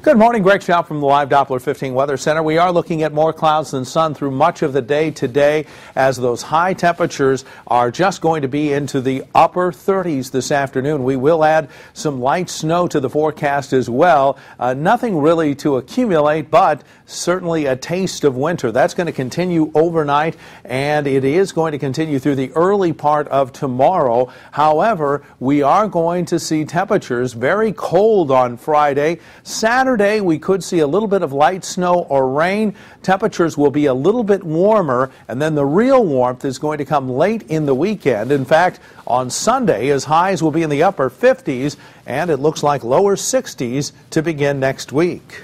Good morning, Greg Shoup from the Live Doppler 15 Weather Center. We are looking at more clouds than sun through much of the day today as those high temperatures are just going to be into the upper 30s this afternoon. We will add some light snow to the forecast as well. Uh, nothing really to accumulate, but certainly a taste of winter. That's going to continue overnight and it is going to continue through the early part of tomorrow. However, we are going to see temperatures very cold on Friday. Saturday, Saturday, we could see a little bit of light snow or rain. Temperatures will be a little bit warmer, and then the real warmth is going to come late in the weekend. In fact, on Sunday, as highs will be in the upper 50s, and it looks like lower 60s to begin next week.